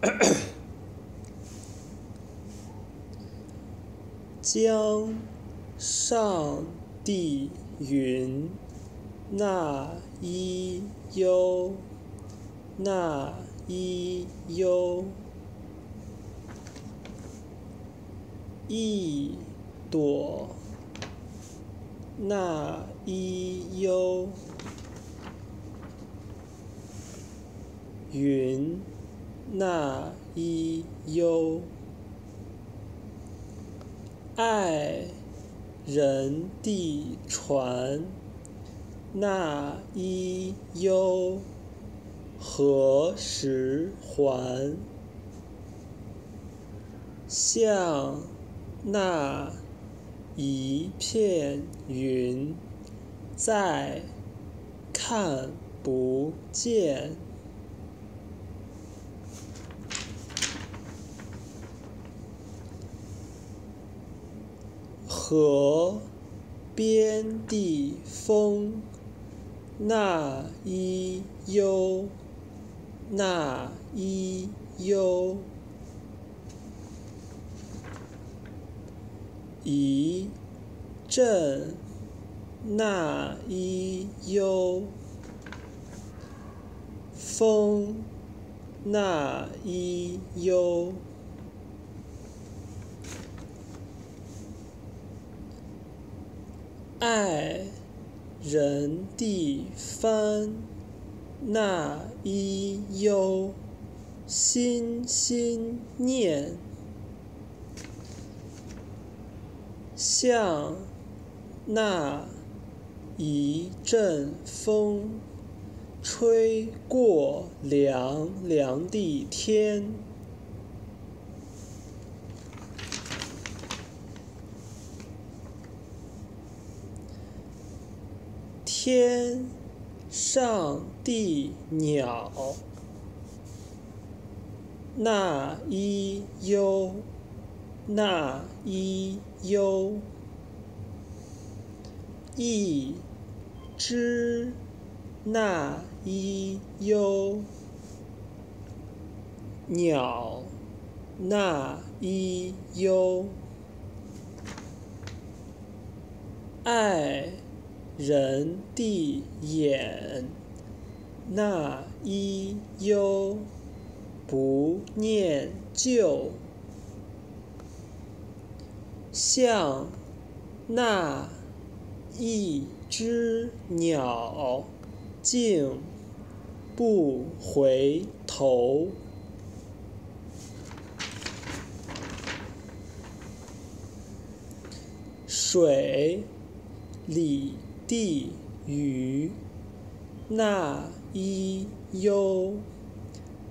江上帝云：“那伊优，那伊优，一朵，那伊优，云，那伊优。”爱人地船，那伊优，何时还？像那一片云，再看不见。河边的风，那伊优，那伊优，一阵那伊优，风那伊优。爱人地方，那一忧，心心念，像那一阵风，吹过凉凉的天。天上的鸟，那一优，那一优，一只那一优，鸟那一优，爱。人的眼，那一忧不念旧，像那一只鸟，竟不回头，水里。地与，那一优，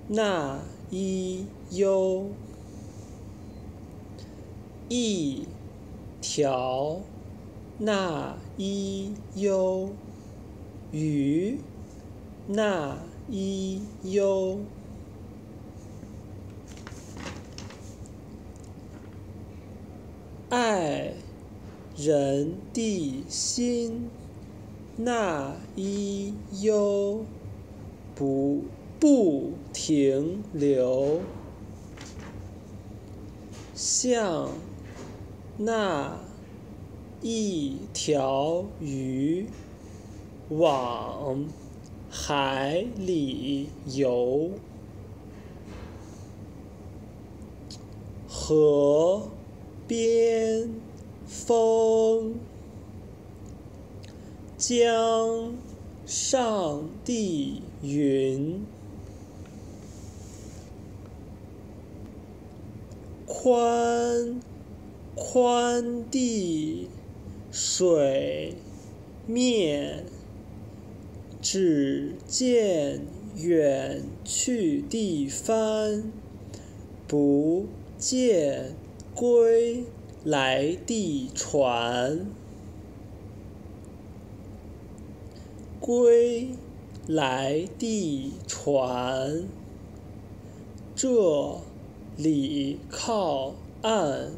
那一优，一条，那一优，鱼，那一优，爱人的心。那一忧不不停留，像那一条鱼往海里游，河边风。江上的云，宽宽的水面，只见远去的帆，不见归来的船。归来的船，这里靠岸。